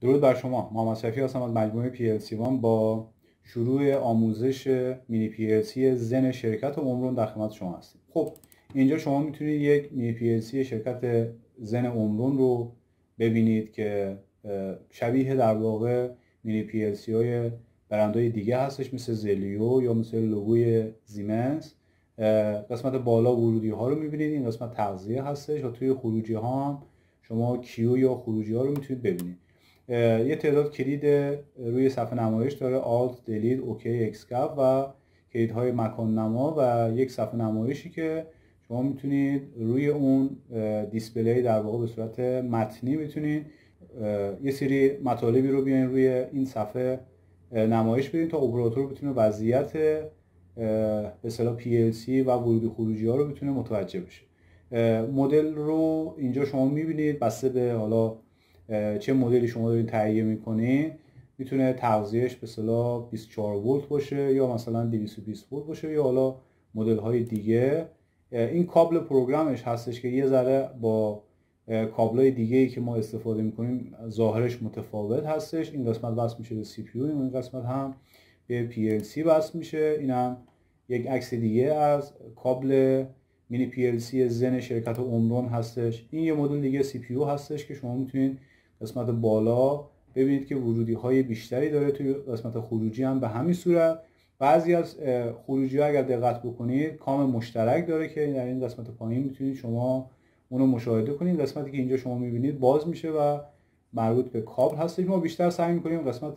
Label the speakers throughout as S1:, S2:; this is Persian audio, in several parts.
S1: درود بر شما. محمد شفی هستم از مجموعه PLC وان با شروع آموزش مینی PLC زن شرکت عمرون در خدمت شما هستیم. خب اینجا شما می‌تونید یک مینی PLC شرکت زن عمرون رو ببینید که شبیه در واقع مینی PLC های برندهای دیگه هستش مثل زلیو یا مثل لوگوی زیمنس قسمت بالا ورودی ها رو می‌بینید. این قسمت تغذیه هستش و توی خروجی ها هم شما کیو یا خروجی ها رو می‌تونید ببینید. یه تعداد کلید روی صفحه نمایش داره Alt, Delete, OK, Escape و کلیدهای مکان نما و یک صفحه نمایشی که شما می‌تونید روی اون دیسپلی در واقع به صورت متنی می‌تونید یه سری مطالبی رو بیاین روی این صفحه نمایش بدین تا اپراتور بتونه وضعیت به اصطلاح PLC و ورودی خروجی ها رو بتونه متوجه بشه. مدل رو اینجا شما می‌بینید بسته به حالا چه مدلی شما دارید تهیه می‌کنید می‌تونه تغذیهش به اصطلاح 24 ولت باشه یا مثلا 220 ولت باشه یا حالا مدل های دیگه این کابل پروگرامش هستش که یه ذره با کابل های دیگه ای که ما استفاده می‌کنیم ظاهرش متفاوت هستش. این قسمت وصل میشه به سی پی این قسمت هم به PLC وصل میشه. این یک عکس دیگه از کابل مینی PLC زن شرکت عمران هستش. این یه مدل دیگه سی پی هستش که شما می‌تونید قسمت بالا ببینید که ورودی های بیشتری داره توی قسمت خروجی هم به همین صورت. بعضی از خروجی ها اگر دقت بکنید کام مشترک داره که در این قسمت پایین می‌تونید شما اونو مشاهده کنید. قسمتی که اینجا شما می‌بینید باز میشه و مربوط به کابل هستش. ما بیشتر سعی می‌کنیم قسمت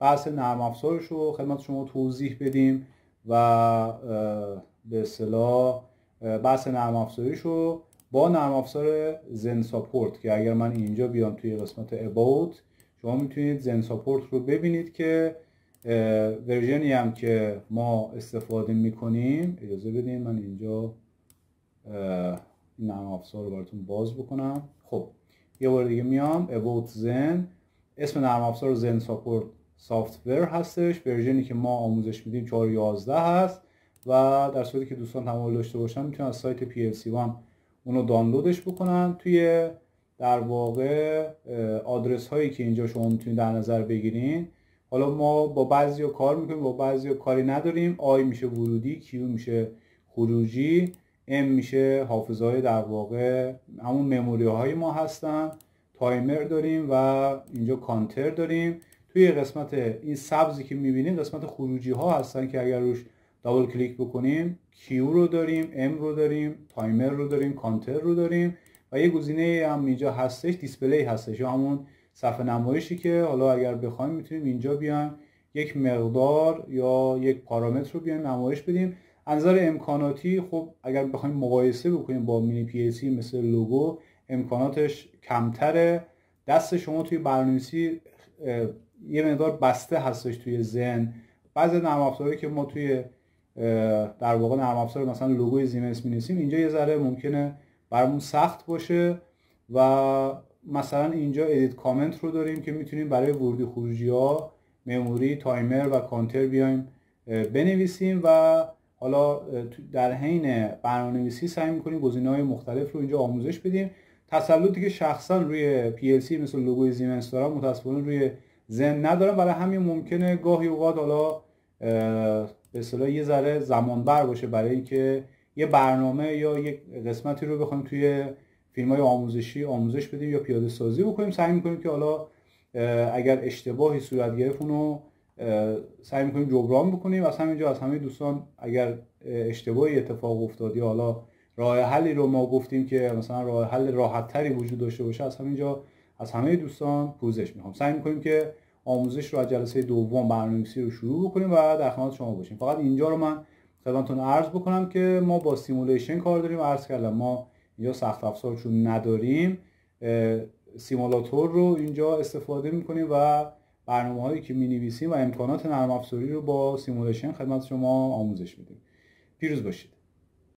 S1: بحث نرم افزارش رو خدمت شما توضیح بدیم و به اصطلاح بحث نرم افزاریش رو با نرم افزار زن ساپورت که اگر من اینجا بیام توی قسمت اباوت شما می‌تونید زن ساپورت رو ببینید که ورژنی هم که ما استفاده می‌کنیم اجازه بدین من اینجا این نرم افزار رو براتون باز بکنم. خب یه بار دیگه میام. about ZEN اسم نرم افزار ZEN support software هستش. ورژنی که ما آموزش میدیم 411 هست و در صورتی که دوستان تمایل داشته باشن می‌تونن از سایت PLC1 اونو دانلودش بکنن توی در واقع آدرس هایی که اینجا شما می‌تونید در نظر بگیرین. حالا ما با بعضی کار می‌کنیم با بعضی کاری نداریم. I میشه ورودی Q میشه خروجی M میشه حافظه های در واقع همون memory های ما هستن. timer داریم و اینجا کانتر داریم. توی قسمت این سبزی که می‌بینیم قسمت خروجی ها هستن که اگر روش double click بکنیم Q رو داریم M رو داریم timer رو داریم کانتر رو داریم و یه گزینه هم اینجا هستش display هستش. یا همون صفحه نمایشی که حالا اگر بخوایم می‌تونیم اینجا بیایم یک مقدار یا یک پارامتر رو بیایم نمایش بدیم. از نظر امکاناتی خب اگر بخوایم مقایسه بکنیم با mini PLC مثل LOGO امکاناتش کمتره. دست شما توی برنامه‌نویسی یه مقدار بسته هستش توی ZEN بعضی نرم که ما توی در واقع نرم افزار مثلا LOGO ی زیمنس می‌نویسیم اینجا یه ذره ممکنه برامون سخت باشه و مثلا اینجا edit comment رو داریم که می‌تونیم برای ورودی خروجی ها مموری تایمر و کانتر بیایم بنویسیم و حالا در حین برنامه‌نویسی سعی می‌کنیم گزینه‌های مختلف رو اینجا آموزش بدیم. تسلطی که شخصا روی PLC مثل لوگوی زیمنس دارم متاسفانه روی زن ندارم. برای همین ممکنه گاهی اوقات حالا به اصطلاح یه ذره زمان بر باشه برای اینکه یه برنامه یا یک قسمتی رو بخوایم توی فیلم های آموزشی آموزش بدیم یا پیاده سازی بکنیم. سعی می‌کنیم که حالا اگر اشتباهی صورت گرفت اونو سعی می‌کنیم جبران بکنیم. از همینجا از همه دوستان اگر اشتباهی اتفاق افتاد یا حالا راه حلی رو ما گفتیم که مثلا راه حل راحت تری وجود داشته باشه از همینجا از همه دوستان پوزش می‌خوام. سعی می‌کنیم که آموزش رو از جلسه دوم برنامه‌نویسی رو شروع بکنیم و در خدمت شما باشیم. فقط اینجا رو من خدمتتون عرض بکنم که ما با سیمولیشن کار داریم. عرض کردم ما اینجا سخت افزار چون نداریم simulator رو اینجا استفاده می‌کنیم و برنامه هایی که می نویسیم و امکانات نرم افزاری رو با simulation خدمت شما آموزش میدیم. پیروز باشید.